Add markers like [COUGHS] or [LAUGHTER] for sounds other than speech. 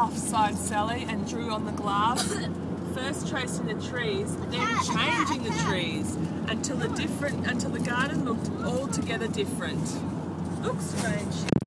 tough, sighed Sally and drew on the glass. [COUGHS] First tracing the trees, then changing the trees until the different until the garden looked altogether different. Looks strange.